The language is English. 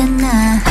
있잖아